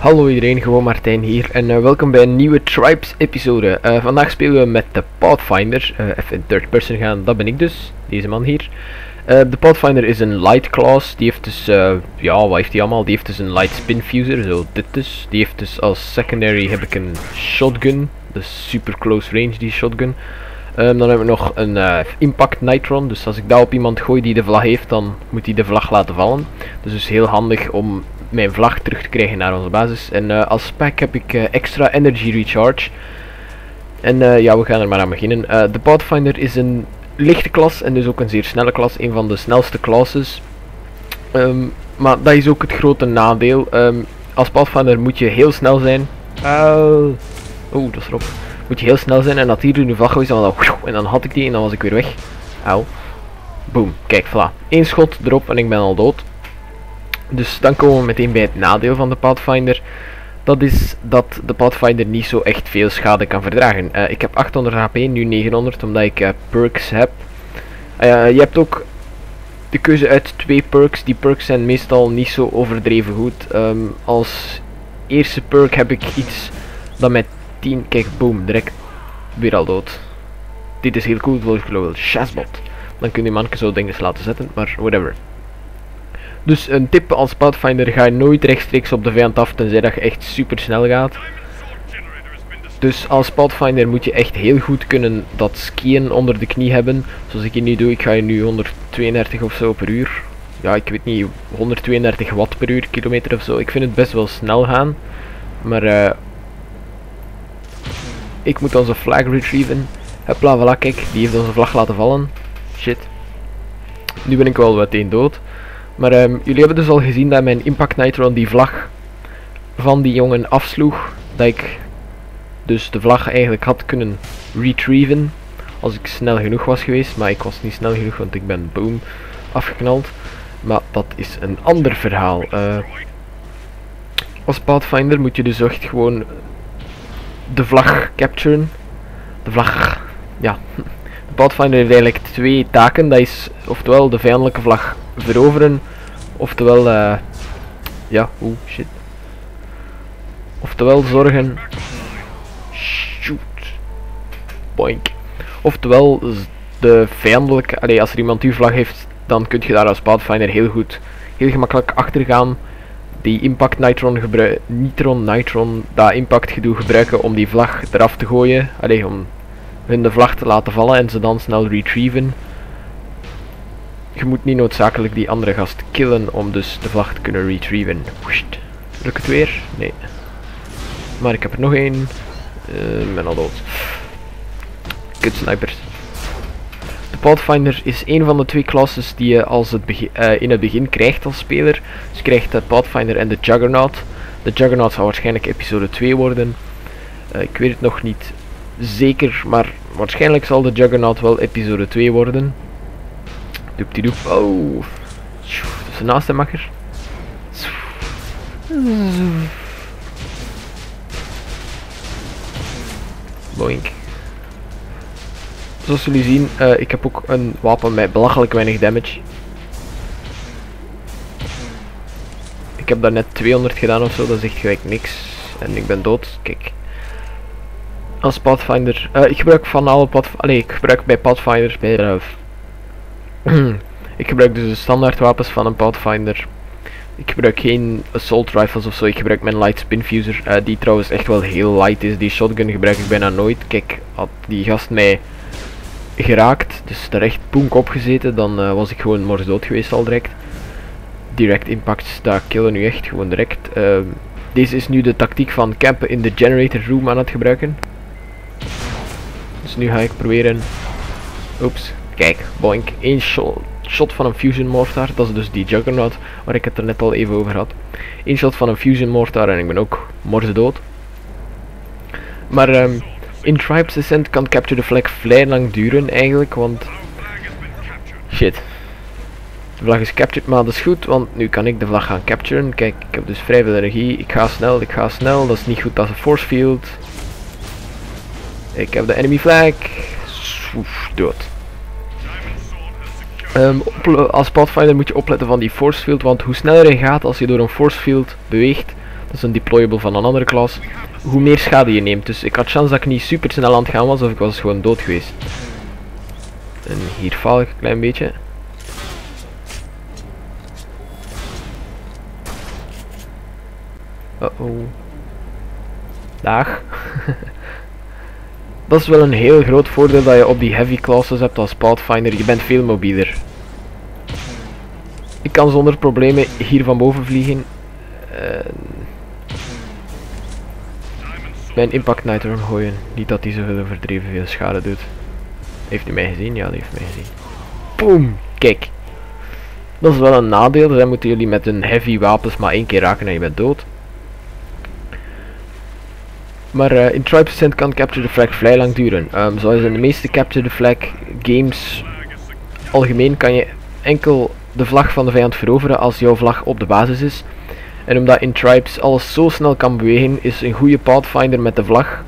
Hallo iedereen, gewoon Martijn hier en uh, welkom bij een nieuwe Tribes episode. Uh, vandaag spelen we met de Pathfinder, uh, even in third person gaan, dat ben ik dus, deze man hier. de Pathfinder is een light class, die heeft dus, ja wat heeft hij allemaal, die heeft dus een light spin fuser, zo dit dus. Die heeft dus als secondary heb ik een shotgun, dus super close range die shotgun. Um, dan hebben we nog een impact nitron, dus als ik daar op iemand gooi die de vlag heeft, dan moet hij de vlag laten vallen. Dus is heel handig om mijn vlag terug te krijgen naar onze basis. En uh, als spec heb ik uh, extra energy recharge. En uh, ja, we gaan er maar aan beginnen. de Pathfinder is een lichte klas en dus ook een zeer snelle klas. Een van de snelste classes. Um, maar dat is ook het grote nadeel. Um, als Pathfinder moet je heel snel zijn. Oeh, dat is erop. Moet je heel snel zijn en dat hier nu vlag geweest. En dan, en dan had ik die en dan was ik weer weg. Auw. Boom. Kijk, voilà. Eén schot erop en ik ben al dood. Dus dan komen we meteen bij het nadeel van de Pathfinder. Dat is dat de Pathfinder niet zo echt veel schade kan verdragen. Uh, ik heb 800 HP, nu 900, omdat ik uh, perks heb. Uh, je hebt ook de keuze uit twee perks. Die perks zijn meestal niet zo overdreven goed. Um, als eerste perk heb ik iets dat met 10... Kijk, boom, direct weer al dood. Dit is heel cool, volgens ik Shazbot. Dan kun je manke zo dingen laten zetten, maar whatever. Dus een tip als Pathfinder, ga je nooit rechtstreeks op de vijand af, tenzij dat je echt super snel gaat. Dus als Pathfinder moet je echt heel goed kunnen dat skiën onder de knie hebben. Zoals ik hier nu doe, ik ga je nu 132 of zo per uur. Ja, ik weet niet, 132 watt per uur, kilometer of zo. Ik vind het best wel snel gaan. Maar uh, ik moet onze flag retrieven. Hopla, voilà, kijk, die heeft onze vlag laten vallen. Shit. Nu ben ik wel meteen dood. Maar um, jullie hebben dus al gezien dat mijn Impact Nitron die vlag van die jongen afsloeg. Dat ik dus de vlag eigenlijk had kunnen retrieven. Als ik snel genoeg was geweest. Maar ik was niet snel genoeg, want ik ben boom afgeknald. Maar dat is een ander verhaal. Uh, als Pathfinder moet je dus echt gewoon de vlag capturen. De vlag, ja. De Pathfinder heeft eigenlijk twee taken. Dat is oftewel de vijandelijke vlag veroveren. Oftewel, uh, ja, oeh, shit. Oftewel zorgen... Shoot. Boink. Oftewel, de vijandelijke... Allee, als er iemand uw vlag heeft, dan kun je daar als Pathfinder heel goed, heel gemakkelijk achter gaan. Die impact nitron gebruiken, nitron, nitron, dat impact gedoe gebruiken om die vlag eraf te gooien. Allee, om hun de vlag te laten vallen en ze dan snel retrieven je moet niet noodzakelijk die andere gast killen om dus de vlag te kunnen retrieven. Lukt het weer? Nee. Maar ik heb er nog één. Uh, ik ben al dood. Kut snipers. De Pathfinder is een van de twee classes die je als het uh, in het begin krijgt als speler. Dus je krijgt de Pathfinder en de Juggernaut. De Juggernaut zal waarschijnlijk episode 2 worden. Uh, ik weet het nog niet zeker, maar waarschijnlijk zal de Juggernaut wel episode 2 worden. Doep Oh. Dat is een naaste makker. Boink. Zoals jullie zien, uh, ik heb ook een wapen met belachelijk weinig damage. Ik heb daar net 200 gedaan ofzo, dat is echt gelijk niks. En ik ben dood, kijk. Als Pathfinder, uh, ik gebruik van alle Pathfinder, ik gebruik bij Pathfinders, bij uh, ik gebruik dus de standaard wapens van een Pathfinder. Ik gebruik geen assault rifles of zo, ik gebruik mijn light spin fuser, uh, die trouwens echt wel heel light is. Die shotgun gebruik ik bijna nooit. Kijk, had die gast mij geraakt, dus er echt poenk opgezeten, dan uh, was ik gewoon mors dood geweest al direct. Direct impacts, daar killen nu echt gewoon direct. Uh, deze is nu de tactiek van campen in de generator room aan het gebruiken. Dus nu ga ik proberen... Oeps, Kijk, boink, één shot, shot van een fusion mortar, dat is dus die juggernaut waar ik het er net al even over had. Eén shot van een fusion mortar en ik ben ook dood. Maar um, in Tribes Descent kan Capture the Flag vrij lang duren eigenlijk, want... Shit. De vlag is captured, maar dat is goed, want nu kan ik de vlag gaan capturen. Kijk, ik heb dus vrij veel energie. Ik ga snel, ik ga snel. Dat is niet goed als een force field. Ik heb de enemy flag. Dood. Um, als Pathfinder moet je opletten van die force field, want hoe sneller je gaat als je door een force field beweegt, dat is een deployable van een andere klas, hoe meer schade je neemt. Dus ik had chance dat ik niet super snel aan het gaan was of ik was gewoon dood geweest. En hier faal ik een klein beetje. Uh oh. Dag. dat is wel een heel groot voordeel dat je op die heavy classes hebt als Pathfinder. Je bent veel mobieler. Ik kan zonder problemen hier van boven vliegen. Uh, mijn impact nitro gooien. Niet dat hij zoveel overdreven veel schade doet. Heeft hij mij gezien? Ja, hij heeft mij gezien. Boom! Kijk. Dat is wel een nadeel. Dan moeten jullie met een heavy wapens maar één keer raken en je bent dood. Maar uh, in Tribe kan Capture the Flag vrij lang duren. Um, zoals in de meeste Capture the Flag games algemeen kan je enkel de vlag van de vijand veroveren als jouw vlag op de basis is. En omdat in Tribes alles zo snel kan bewegen, is een goede Pathfinder met de vlag.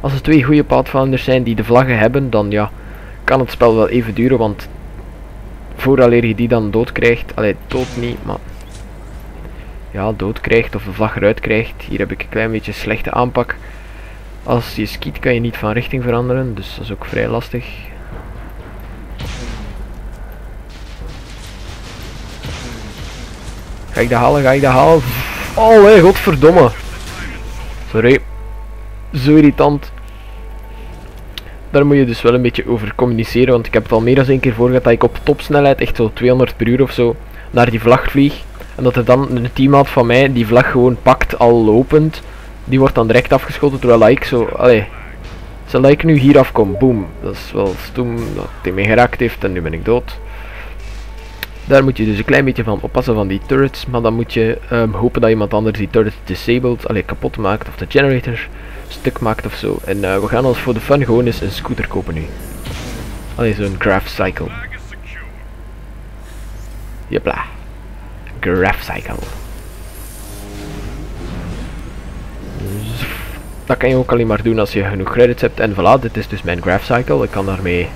Als er twee goede Pathfinders zijn die de vlaggen hebben, dan ja, kan het spel wel even duren, want vooraleer je die dan dood krijgt, allee, dood niet, maar ja, dood krijgt of de vlag eruit krijgt. Hier heb ik een klein beetje slechte aanpak. Als je skiet kan je niet van richting veranderen, dus dat is ook vrij lastig. Ga ik dat halen? Ga ik dat halen? Oh, hé, godverdomme. Sorry. Zo irritant. Daar moet je dus wel een beetje over communiceren, want ik heb het al meer dan één keer voor gehad dat ik op topsnelheid, echt zo 200 per uur of zo, naar die vlag vlieg. En dat er dan een teammaat van mij die vlag gewoon pakt al lopend. Die wordt dan direct afgeschoten terwijl ik zo, allee. Ik nu hier afkom, boom. Dat is wel stoem dat hij mij geraakt heeft en nu ben ik dood. Daar moet je dus een klein beetje van oppassen van die turrets. Maar dan moet je um, hopen dat iemand anders die turret disabled, alleen kapot maakt. Of de generator stuk maakt of zo. En uh, we gaan ons voor de fun gewoon eens een scooter kopen nu. Allee, zo'n graph cycle. Jepla. Graph cycle. Dat kan je ook alleen maar doen als je genoeg credits hebt. En voilà, dit is dus mijn graph cycle. Ik kan daarmee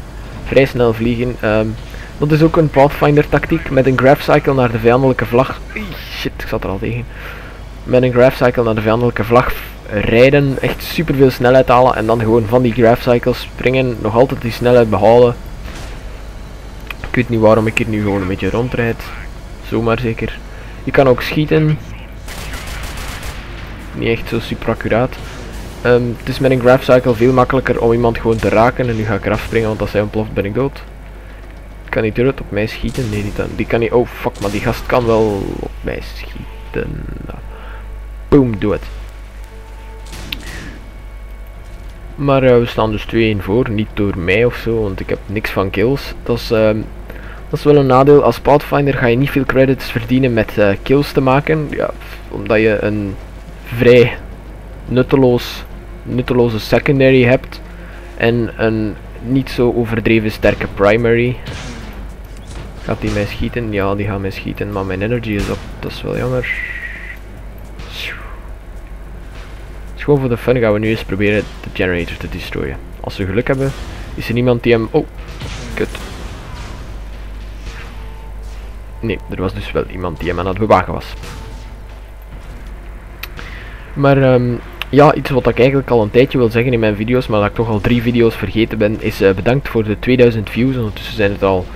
vrij snel vliegen. Um, dat is ook een Pathfinder tactiek met een graph cycle naar de vijandelijke vlag. Shit, ik zat er al tegen. Met een graph cycle naar de vijandelijke vlag rijden, echt super veel snelheid halen en dan gewoon van die graph cycles springen, nog altijd die snelheid behouden. Ik weet niet waarom ik hier nu gewoon een beetje rondrijd. Zomaar zeker. Je kan ook schieten. Niet echt zo super accuraat. Het is met een graph cycle veel makkelijker om iemand gewoon te raken. En nu ga ik eraf springen, want als hij ontploft ben ik dood. Kan die turret op mij schieten? Nee, die, die kan niet. Oh fuck, maar die gast kan wel op mij schieten. Boom, doe het. Maar uh, we staan dus 2-1 voor, niet door mij of zo, want ik heb niks van kills. Dat is, uh, dat is wel een nadeel. Als Pathfinder ga je niet veel credits verdienen met uh, kills te maken. Ja, omdat je een vrij nutteloos, nutteloze secondary hebt. En een niet zo overdreven sterke primary. Gaat die mij schieten? Ja, die gaat mij schieten, maar mijn energy is op. Dat is wel jammer. Dus gewoon voor de fun gaan we nu eens proberen de generator te destroyen. Als we geluk hebben, is er niemand die hem... Oh, kut. Nee, er was dus wel iemand die hem aan het bewagen was. Maar um, ja, iets wat ik eigenlijk al een tijdje wil zeggen in mijn video's, maar dat ik toch al drie video's vergeten ben, is uh, bedankt voor de 2000 views. Ondertussen zijn het al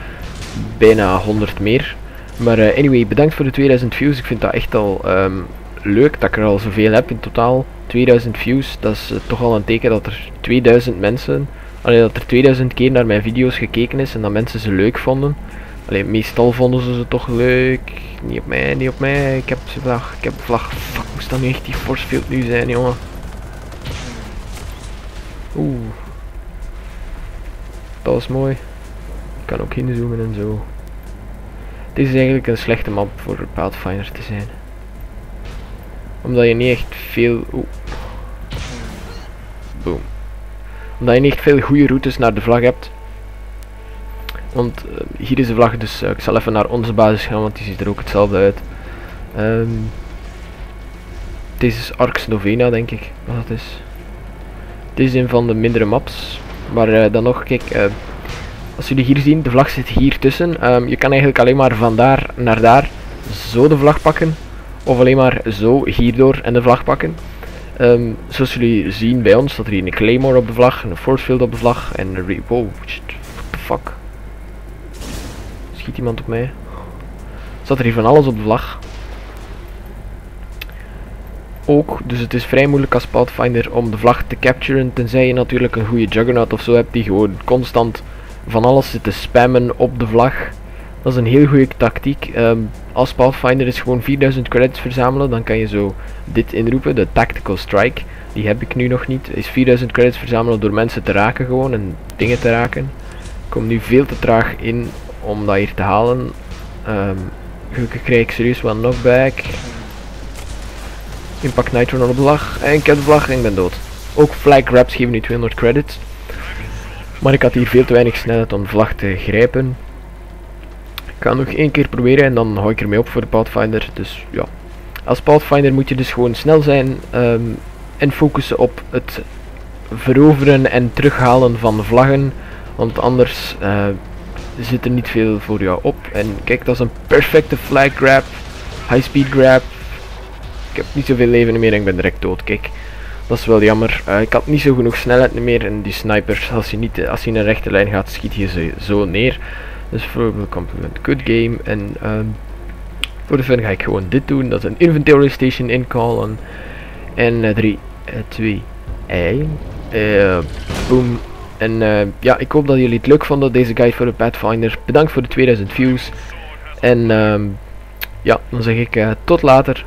bijna 100 meer. Maar uh, anyway, bedankt voor de 2000 views. Ik vind dat echt al um, leuk dat ik er al zoveel heb in totaal. 2000 views, dat is uh, toch al een teken dat er 2000 mensen, allee, dat er 2000 keer naar mijn video's gekeken is en dat mensen ze leuk vonden. Alleen meestal vonden ze ze toch leuk. Niet op mij, niet op mij. Ik heb ze vlag, ik heb vlag. Fuck, moest dat nu echt die force field nu zijn, jongen. Oeh. Dat was mooi. Ik kan ook inzoomen en zo. Dit is eigenlijk een slechte map voor Pathfinder te zijn. Omdat je niet echt veel... Oeh. Boom. Omdat je niet echt veel goede routes naar de vlag hebt. Want uh, hier is de vlag, dus uh, ik zal even naar onze basis gaan, want die ziet er ook hetzelfde uit. Um, deze is Arx Novena, denk ik, wat dat is. Dit is een van de mindere maps. Maar uh, dan nog, kijk, als jullie hier zien, de vlag zit hier tussen. Um, je kan eigenlijk alleen maar van daar naar daar zo de vlag pakken. Of alleen maar zo hierdoor en de vlag pakken. Ehm, zoals jullie zien bij ons staat er hier een claymore op de vlag, een force field op de vlag en een re wow, fuck. Schiet iemand op mij? Staat er hier van alles op de vlag. Ook, dus het is vrij moeilijk als Pathfinder om de vlag te capturen, tenzij je natuurlijk een goede Juggernaut of zo hebt die gewoon constant van alles zit te spammen op de vlag. Dat is een heel goede tactiek. Ehm, als Pathfinder is gewoon 4000 credits verzamelen, dan kan je zo dit inroepen, de Tactical Strike. Die heb ik nu nog niet. Is 4000 credits verzamelen door mensen te raken gewoon en dingen te raken. Ik kom nu veel te traag in om dat hier te halen. Um, gelukkig krijg ik serieus wel knockback. Impact Nitro op de vlag. En ik heb de vlag en ik ben dood. Ook flag geven nu 200 credits. Maar ik had hier veel te weinig snelheid om de vlag te grijpen. Ik ga nog één keer proberen en dan hou ik ermee op voor de Pathfinder. Dus ja. Als Pathfinder moet je dus gewoon snel zijn um, en focussen op het veroveren en terughalen van vlaggen. Want anders uh, zit er niet veel voor jou op. En kijk, dat is een perfecte flag grab. High speed grab. Ik heb niet zoveel leven meer en ik ben direct dood. Kijk, dat is wel jammer. Uh, ik had niet zo genoeg snelheid meer en die snipers, als je, niet, als je in een rechte lijn gaat, schiet je ze zo neer. Dus voor compliment, good game. En um, voor de fun ga ik gewoon dit doen. Dat is een inventory station incallen. En 3, 2, 1. boom. En uh, ja, ik hoop dat jullie het leuk vonden, deze guide voor de Pathfinder. Bedankt voor de 2000 views. En um, ja, dan zeg ik uh, tot later.